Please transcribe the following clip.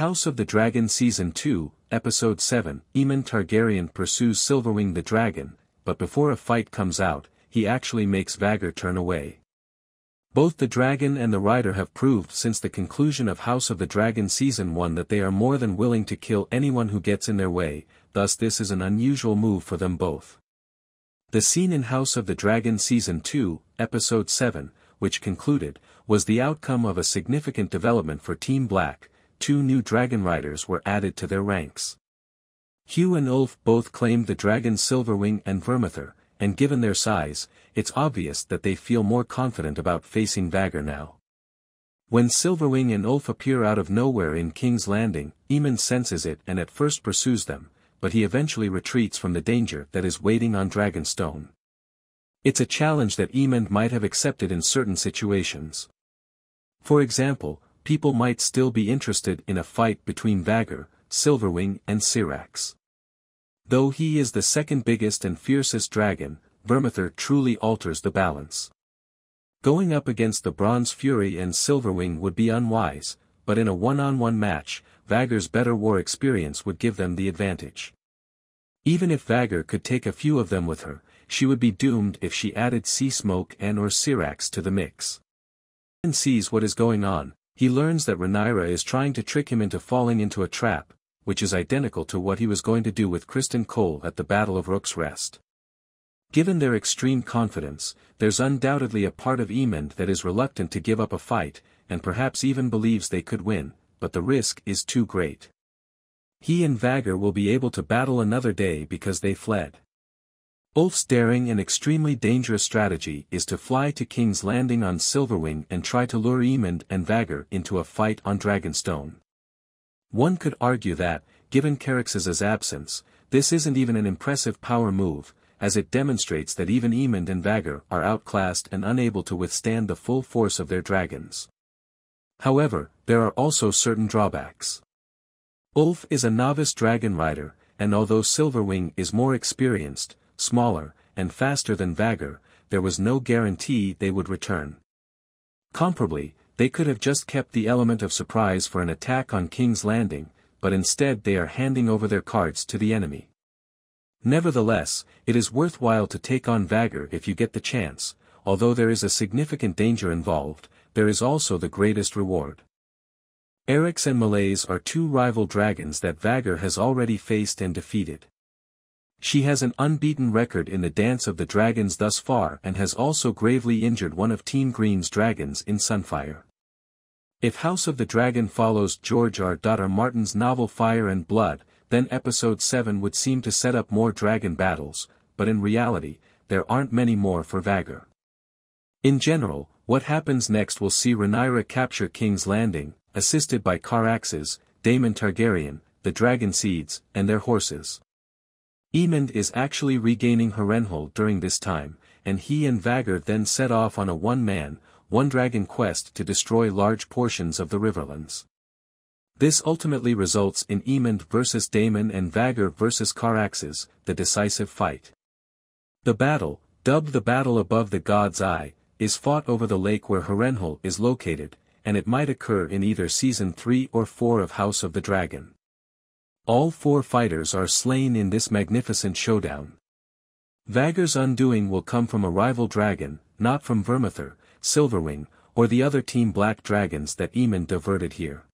House of the Dragon Season 2, Episode 7 Aemond Targaryen pursues Silverwing the Dragon, but before a fight comes out, he actually makes Vhagar turn away. Both the dragon and the rider have proved since the conclusion of House of the Dragon Season 1 that they are more than willing to kill anyone who gets in their way, thus this is an unusual move for them both. The scene in House of the Dragon Season 2, Episode 7, which concluded, was the outcome of a significant development for Team Black, two new dragon riders were added to their ranks. Hugh and Ulf both claimed the dragon Silverwing and Vermithor, and given their size, it's obvious that they feel more confident about facing Vhagar now. When Silverwing and Ulf appear out of nowhere in King's Landing, Aemond senses it and at first pursues them, but he eventually retreats from the danger that is waiting on Dragonstone. It's a challenge that Aemond might have accepted in certain situations. For example, people might still be interested in a fight between Vhagar, Silverwing and Syrax. Though he is the second biggest and fiercest dragon, Vermithor truly alters the balance. Going up against the Bronze Fury and Silverwing would be unwise, but in a one-on-one -on -one match, Vhagar's better war experience would give them the advantage. Even if Vhagar could take a few of them with her, she would be doomed if she added Sea Smoke and or Syrax to the mix. And sees what is going on, he learns that Rhaenyra is trying to trick him into falling into a trap, which is identical to what he was going to do with Criston Cole at the Battle of Rook's Rest. Given their extreme confidence, there's undoubtedly a part of Aemond that is reluctant to give up a fight, and perhaps even believes they could win, but the risk is too great. He and Vhagar will be able to battle another day because they fled. Ulf's daring and extremely dangerous strategy is to fly to King's Landing on Silverwing and try to lure Aemond and Vhagar into a fight on Dragonstone. One could argue that, given Caraxes' absence, this isn't even an impressive power move, as it demonstrates that even Aemond and Vhagar are outclassed and unable to withstand the full force of their dragons. However, there are also certain drawbacks. Ulf is a novice dragon rider, and although Silverwing is more experienced, smaller, and faster than Vhagar, there was no guarantee they would return. Comparably, they could have just kept the element of surprise for an attack on King's Landing, but instead they are handing over their cards to the enemy. Nevertheless, it is worthwhile to take on Vhagar if you get the chance, although there is a significant danger involved, there is also the greatest reward. Arrax and Meleys are two rival dragons that Vhagar has already faced and defeated. She has an unbeaten record in the Dance of the Dragons thus far and has also gravely injured one of Team Green's dragons in Sunfyre. If House of the Dragon follows George R. R. Martin's novel Fire and Blood, then episode 7 would seem to set up more dragon battles, but in reality, there aren't many more for Vhagar. In general, what happens next will see Rhaenyra capture King's Landing, assisted by Caraxes, Daemon Targaryen, the Dragon Seeds, and their horses. Aemond is actually regaining Harrenhal during this time, and he and Vhagar then set off on a one-man, one-dragon quest to destroy large portions of the Riverlands. This ultimately results in Aemond versus Daemon and Vhagar versus Caraxes, the decisive fight. The battle, dubbed the Battle Above the God's Eye, is fought over the lake where Harrenhal is located, and it might occur in either Season 3 or 4 of House of the Dragon. All four fighters are slain in this magnificent showdown. Vhagar's undoing will come from a rival dragon, not from Vermithor, Silverwing, or the other Team Black dragons that Aemond diverted here.